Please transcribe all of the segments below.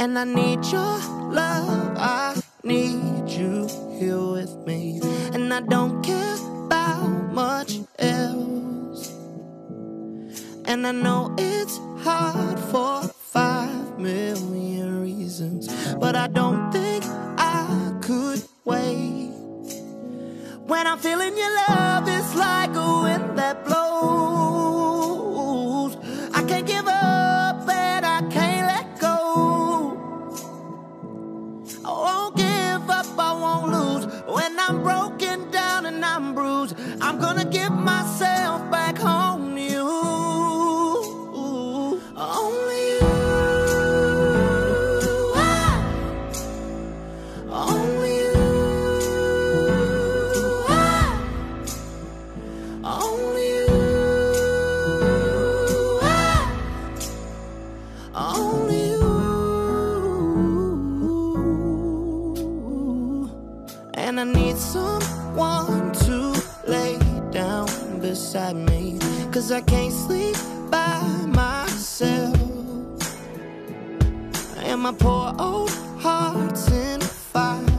And I need your love, I need you here with me. And I don't care about much else. And I know it's hard for five million reasons, but I don't think I'm feeling your love, it's like Cause I can't sleep by myself. And my poor old heart's in five million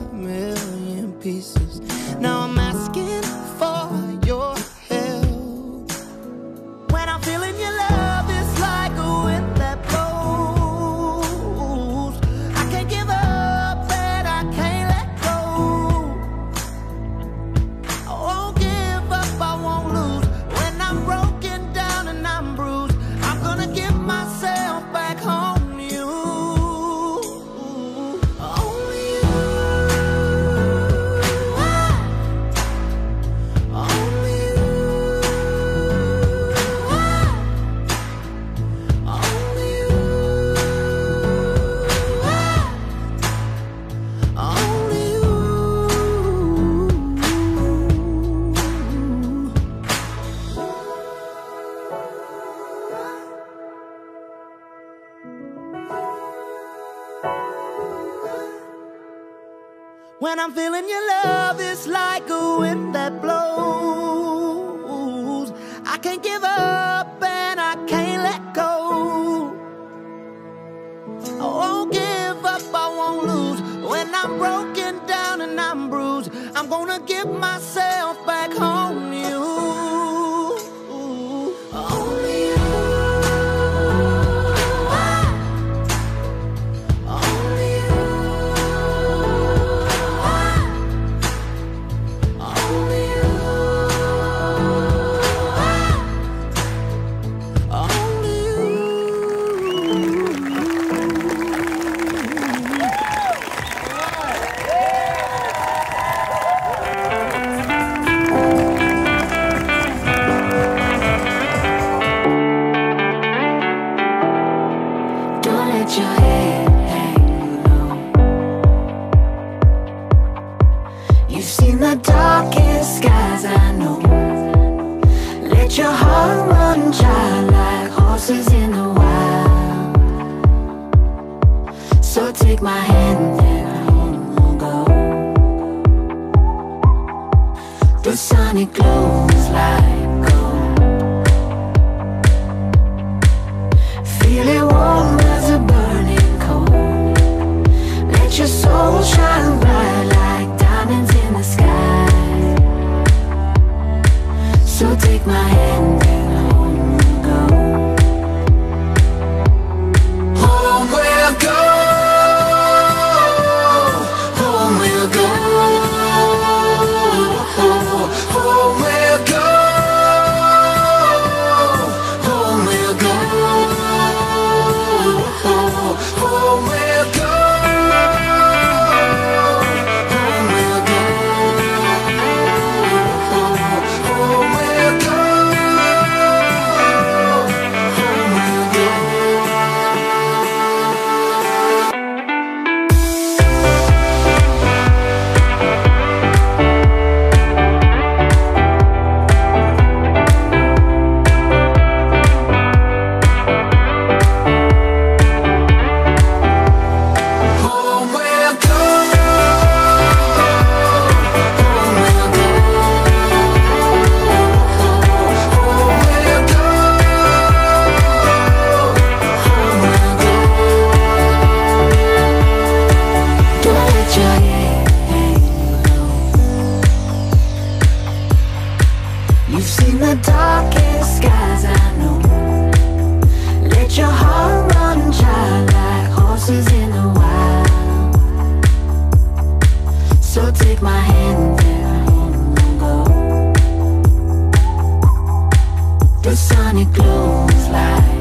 When I'm feeling your love, it's like a wind that blows. I can't give up and I can't let go. I won't give up, I won't lose. When I'm broken down and I'm bruised, I'm gonna give myself back home Heart run child like horses in the wild. So take my hand and go. The sun it glows like take my hand it glows like